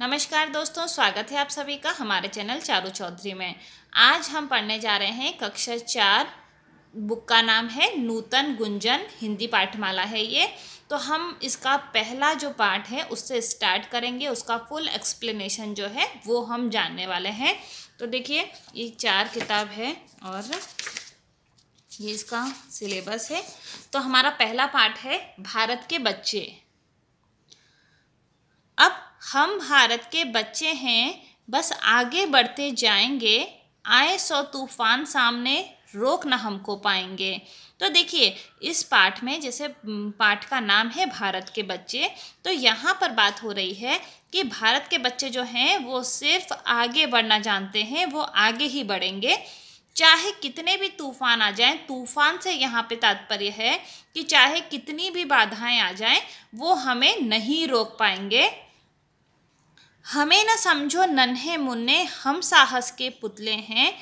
नमस्कार दोस्तों, स्वागत है आप सभी का हमारे चैनल चारू चौधरी में। आज हम पढ़ने जा रहे हैं कक्षा चार, बुक का नाम है नूतन गुंजन, हिंदी पाठमाला है ये। तो हम इसका पहला जो पाठ है, उससे स्टार्ट करेंगे, उसका फुल एक्सप्लेनेशन जो है, वो हम जानने वाले हैं। तो देखिए, ये चार किताब है और ये इसका सिलेबस है। तो हमारा पहला पाठ है, भारत के बच्चे। हम भारत के बच्चे हैं, बस आगे बढ़ते जाएँगे, आए सौ तूफ़ान सामने, रोक न हमको पाएँगे। तो देखिए, इस पाठ में जैसे पाठ का नाम है भारत के बच्चे तो यहाँ पर बात हो रही है कि भारत के बच्चे जो हैं, वो सिर्फ़ आगे बढ़ना जानते हैं, वो आगे ही बढ़ेंगे। चाहे कितने भी तूफ़ान आ जाएँ, तूफ़ान से यहाँ पे तात्पर्य है कि चाहे कितनी भी बाधाएँ आ जाएँ, वो हमें नहीं रोक पाएँगे। हमें न समझो नन्हे मुन्ने हम साहस के पुतले हैं।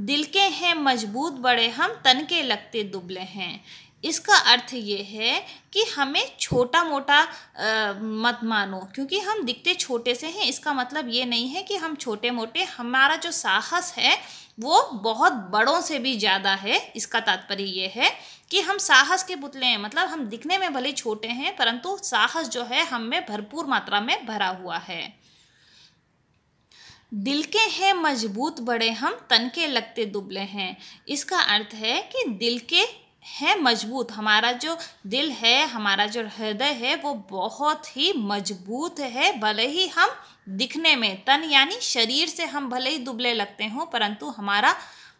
दिल के हैं मज़बूत बड़े हम तन के लगते दुबले हैं। इसका अर्थ ये है कि हमें छोटा मोटा आ, मत मानो क्योंकि हम दिखते छोटे से हैं। इसका मतलब ये नहीं है कि हम छोटे मोटे हमारा जो साहस है वो बहुत बड़ों से भी ज़्यादा है। इसका तात्पर्य ये है कि हम साहस के पुतले हैं। मतलब हम दिखने में भले छोटे हैं परंतु साहस जो है हम में भरपूर मात्रा में भरा हुआ है। दिल के हैं मज़बूत बड़े हम, तन के लगते दुबले हैं। इसका अर्थ है कि दिल के हैं मज़बूत। हमारा जो दिल है, हमारा जो हृदय है, वो बहुत ही मज़बूत है, भले ही हम दिखने में, तन यानी शरीर से हम भले ही दुबले लगते हों, परंतु हमारा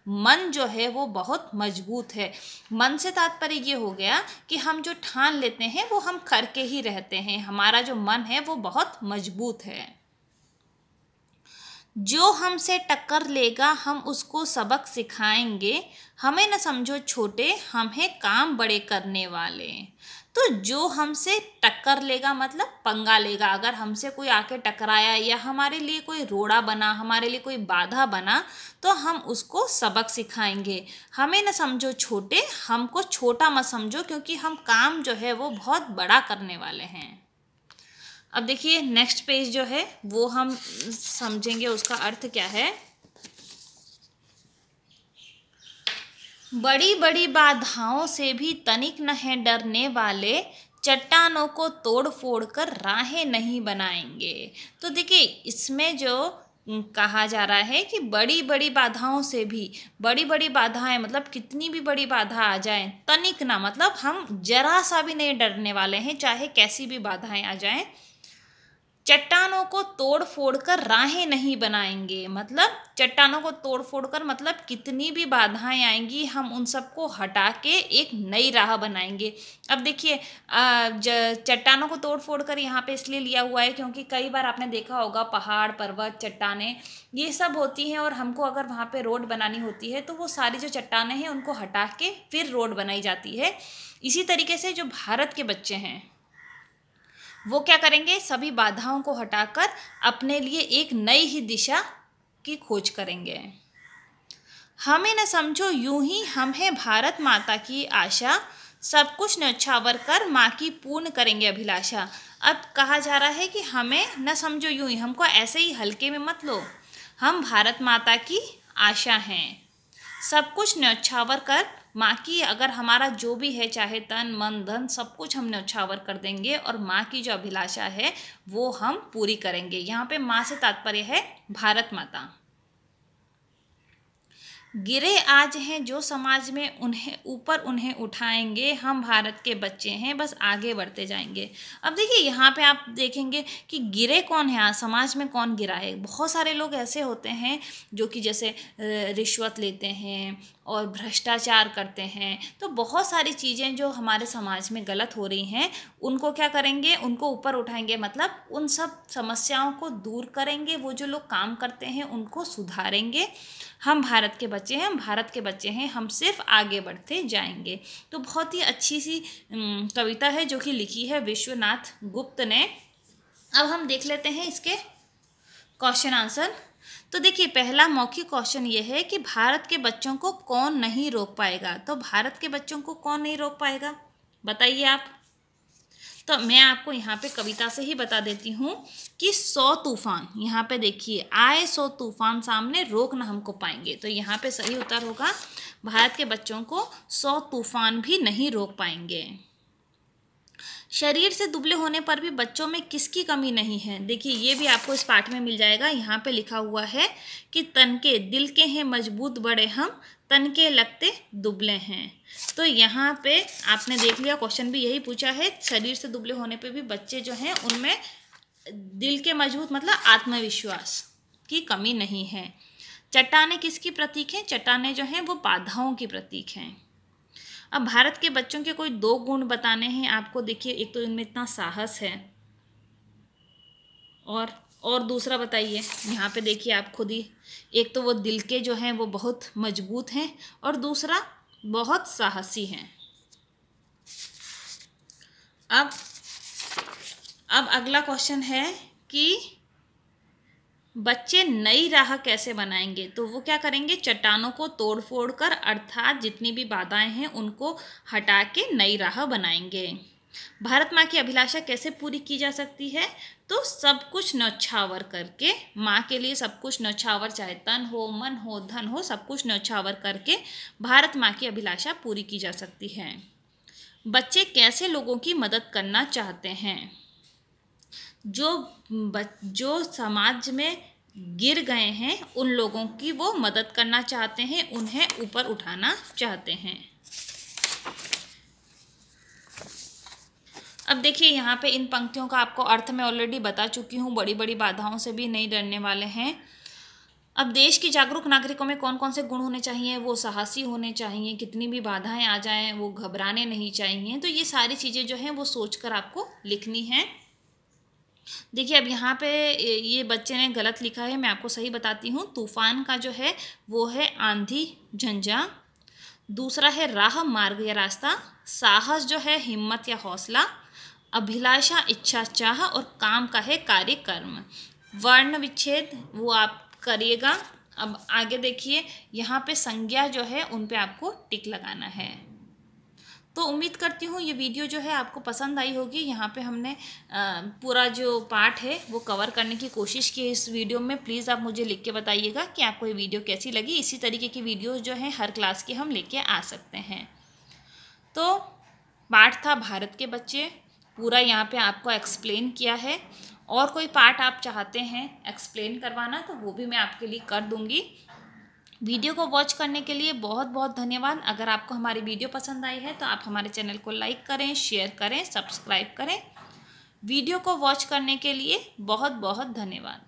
मन जो है, वो बहुत मज़बूत है। मन से तात्पर्य ये हो गया कि हम जो ठान लेते हैं, वो हम करके ही रहते हैं। हमारा जो मन है, वो बहुत मज़बूत है। जो हमसे टक्कर लेगा, हम उसको सबक सिखाएँगे। हमें न समझो छोटे, हम हैं काम बड़े करने वाले। तो जो हमसे टक्कर लेगा मतलब पंगा लेगा, अगर हमसे कोई आके टकराया या हमारे लिए कोई रोड़ा बना, हमारे लिए कोई बाधा बना तो हम उसको सबक सिखाएँगे। हमें न समझो छोटे, हमको छोटा मत समझो, क्योंकि हम काम जो है वो बहुत बड़ा करने वाले हैं। अब देखिए नेक्स्ट पेज जो है, वो हम समझेंगे उसका अर्थ क्या है। बड़ी बड़ी बाधाओं से भी तनिक न है डरने वाले, चट्टानों को तोड़ फोड़ कर राहें नहीं बनाएँगे। तो देखिए, इसमें जो कहा जा रहा है कि बड़ी बड़ी बाधाओं से भी, बड़ी बड़ी बाधाएँ मतलब कितनी भी बड़ी बाधा आ जाए, तनिक ना मतलब हम जरा सा भी नहीं डरने वाले हैं, चाहे कैसी भी बाधाएँ आ जाएँ चट्टानों को तोड़ फोड़ कर राहें नहीं बनाएँगे। मतलब चट्टानों को तोड़ फोड़ कर मतलब कितनी भी बाधाएँ आएँगी, हम उन सबको हटा के एक नई राह बनाएँगे। अब देखिए चट्टानों को तोड़ फोड़ कर यहाँ पे इसलिए लिया हुआ है क्योंकि कई बार आपने देखा होगा, पहाड़, पर्वत, चट्टाने, ये सब होती हैं और हमको अगर वहाँ पे रोड बनानी होती है तो वो सारी जो चट्टाने हैं उनको हटा के फिर रोड बनाई जाती है। इसी तरीके से जो भारत के बच्चे हैं वो क्या करेंगे? सभी बाधाओं को हटाकर अपने लिए एक नई ही दिशा की खोज करेंगे। हमें न समझो, यूँ ही हम हैं भारत माता की आशा। सब कुछ न्यौछावर कर माँ की पूर्ण करेंगे अभिलाषा। अब कहा जा रहा है कि हमें न समझो, यूँ ही हमको ऐसे ही हल्के में मत लो। हम भारत माता की आशा हैं। सब कुछ न्यौछावर कर माँ की अगर हमारा जो भी है, चाहे तन, मन, धन, सब कुछ हम न्यौछावर कर देंगे और माँ की जो अभिलाषा है, वो हम पूरी करेंगे। यहाँ पे माँ से तात्पर्य है, भारत माता। गिरे आज हैं जो समाज में उन्हें, ऊपर उन्हें उठाएँगे, हम भारत के बच्चे हैं, बस आगे बढ़ते जाएँगे। अब देखिए, यहाँ पे आप देखेंगे कि गिरे कौन है, आज समाज में कौन गिरा है? बहुत सारे लोग ऐसे होते हैं, जो कि जैसे रिश्वत लेते हैं और भ्रष्टाचार करते हैं तो बहुत सारी चीज़ें जो हमारे समाज में गलत हो रही हैं, उनको क्या करेंगे? उनको ऊपर उठाएँगे मतलब उन सब समस्याओं को दूर करेंगे, वो जो लोग काम करते हैं, उनको सुधारेंगे। हम भारत के बच्चे हैं, हम भारत के बच्चे हैं, हम सिर्फ़ आगे बढ़ते जाएँगे। तो बहुत ही अच्छी सी कविता है जो कि लिखी है विश्वनाथ गुप्त ने। अब हम देख लेते हैं इसके क्वेश्चन आंसर। तो देखिए, पहला मौखिक क्वेश्चन ये है कि भारत के बच्चों को कौन नहीं रोक पाएगा? तो भारत के बच्चों को कौन नहीं रोक पाएगा? बताइए आप। तो मैं आपको यहाँ पे कविता से ही बता देती हूँ कि सौ तूफ़ान, यहाँ पे देखिए, आए सौ तूफ़ान सामने रोक ना हमको पाएँगे। तो यहाँ पे सही उत्तर होगा, भारत के बच्चों को सौ तूफ़ान भी नहीं रोक पाएँगे। शरीर से दुबले होने पर भी बच्चों में किसकी कमी नहीं है? देखिए, ये भी आपको इस पाठ में मिल जाएगा। यहाँ पे लिखा हुआ है कि तन के दिल के हैं मज़बूत बड़े हम तन के लगते दुबले हैं। तो यहाँ पे आपने देख लिया, क्वेश्चन भी यही पूछा है, शरीर से दुबले होने पे भी बच्चे जो हैं, उनमें दिल के मज़बूत मतलब आत्मविश्वास की कमी नहीं है। चट्टाने किसकी प्रतीक हैं? चट्टाने जो हैं, वो बाधाओं की प्रतीक हैं। अब भारत के बच्चों के कोई दो गुण बताने हैं, आपको देखिए, एक तो इनमें इतना साहस है। और और दूसरा बताइए, यहाँ पे देखिए आप खुद ही, एक तो वो दिल के जो हैं, वो बहुत मज़बूत हैं और दूसरा बहुत साहसी हैं। अब अब अगला क्वेश्चन है कि बच्चे नई राह कैसे बनाएँगे? तो वो क्या करेंगे? चट्टानों को तोड़ फोड़ कर अर्थात जितनी भी बाधाएँ हैं, उनको हटा के नई राह बनाएँगे। भारत माँ की अभिलाषा कैसे पूरी की जा सकती है? तो सब कुछ नौछावर करके, माँ के लिए सब कुछ नौछावर चाहे तन हो, मन हो, धन हो, सब कुछ नौछावर करके भारत माँ की अभिलाषा पूरी की जा सकती है। बच्चे कैसे लोगों की मदद करना चाहते हैं? जो जो समाज में गिर गए हैं, उन लोगों की वो मदद करना चाहते हैं, उन्हें ऊपर उठाना चाहते हैं। अब देखिए, यहाँ पे इन पंक्तियों का आपको अर्थ मैं ऑलरेडी बता चुकी हूँ बड़ी बड़ी बाधाओं से भी नहीं डरने वाले हैं। अब देश की जागरूक नागरिकों में कौन कौन से गुण होने चाहिए, वो साहसी होने चाहिए, कितनी भी बाधाएँ आ जाएँ, वो घबराने नहीं चाहिए तो ये सारी चीज़ें जो हैं, वो सोचकर आपको लिखनी है। देखिए, अब यहाँ पे ये बच्चे ने गलत लिखा है, मैं आपको सही बताती हूँ। तूफ़ान का जो है, वो है आंधी, झंझा। दूसरा है राह, मार्ग या रास्ता। साहस जो है, हिम्मत या हौसला। अभिलाषा, इच्छा, चाह और काम का है कार्य कर्म वर्ण विच्छेद, वो आप करिएगा। अब आगे देखिए, यहाँ पे संज्ञा जो है, उन पे आपको टिक लगाना है। तो उम्मीद करती हूँ ये वीडियो जो है आपको पसंद आई होगी। यहाँ पे हमने पूरा जो पार्ट है वो कवर करने की कोशिश की इस वीडियो में। प्लीज़ आप मुझे लिख के बताइएगा कि आपको ये वीडियो कैसी लगी। इसी तरीके की वीडियोस जो हैं हर क्लास की हम लेके आ सकते हैं। तो पार्ट था भारत के बच्चे। पूरा यहाँ पे आपको एक्सप्लेन किया है। और कोई पार्ट आप चाहते हैं एक्सप्लेन करवाना तो वो भी मैं आपके लिए कर दूँगी। वीडियो को वॉच करने के लिए बहुत बहुत धन्यवाद। अगर आपको हमारी वीडियो पसंद आई है तो आप हमारे चैनल को लाइक करें, शेयर करें, सब्सक्राइब करें। वीडियो को वॉच करने के लिए बहुत बहुत धन्यवाद।